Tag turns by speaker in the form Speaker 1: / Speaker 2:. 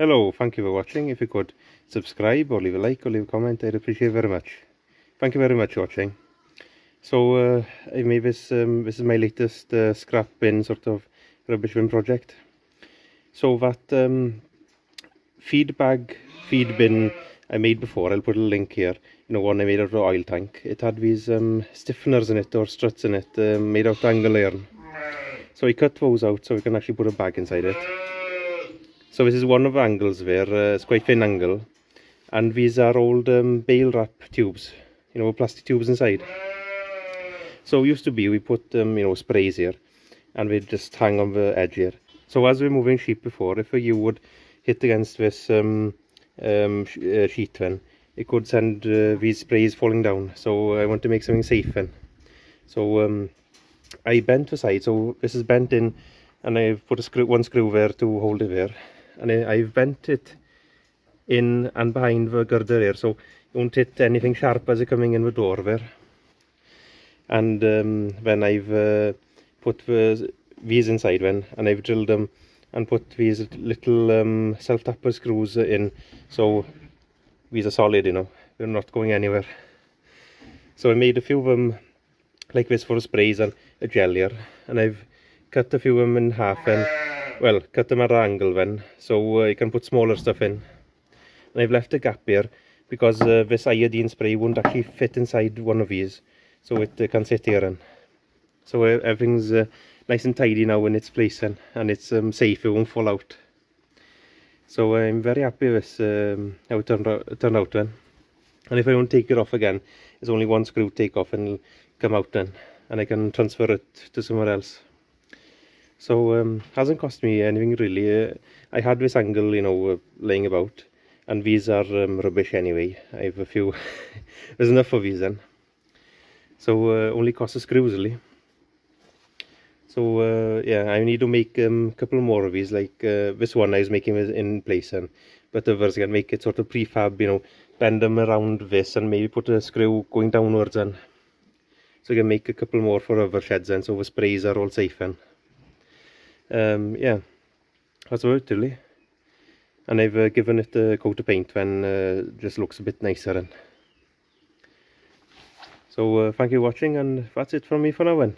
Speaker 1: Hello, thank you for watching. If you could subscribe or leave a like or leave a comment, I'd appreciate very much. Thank you very much for watching. So uh, I made this, um, this is my latest uh, scrap bin sort of rubbish bin project. So that um, feed bag, feed bin I made before, I'll put a link here, you know, one I made out of oil tank. It had these um, stiffeners in it or struts in it, uh, made out of angle iron. So I cut those out so we can actually put a bag inside it. So this is one of the angles there, uh, it's quite thin angle. And these are old um, bale wrap tubes, you know, plastic tubes inside. So used to be, we put, um, you know, sprays here and we just hang on the edge here. So as we are moving sheep before, if you would hit against this um, um, uh, sheet then, it could send uh, these sprays falling down. So I want to make something safe then. So um, I bent the side, so this is bent in and I've put a screw, one screw there to hold it there and I've bent it in and behind the girder here so you won't hit anything sharp as you're coming in the door there. And um, then I've uh, put the, these inside then and I've drilled them and put these little um, self-tapper screws in so these are solid you know they're not going anywhere. So I made a few of them like this for sprays and a gel here and I've cut a few of them in half and well, cut them at the angle then, so uh, you can put smaller stuff in. And I've left a gap here, because uh, this iodine spray won't actually fit inside one of these, so it uh, can sit here then. So uh, everything's uh, nice and tidy now in its place then, and it's um, safe, it won't fall out. So uh, I'm very happy with um, how it turned out, turned out then. And if I don't take it off again, there's only one screw take off and it'll come out then. And I can transfer it to somewhere else. So um, hasn't cost me anything really. Uh, I had this angle you know uh, laying about and these are um, rubbish anyway. I have a few there's enough of these then. So uh, only cost a screws really. So uh, yeah I need to make a um, couple more of these like uh, this one I was making in place and but others can make it sort of prefab you know bend them around this and maybe put a screw going downwards and so I can make a couple more for other sheds and so the sprays are all safe and um, yeah, that's about it really. And I've uh, given it a coat of paint when uh, just looks a bit nicer. And so uh, thank you for watching and that's it from me for now then.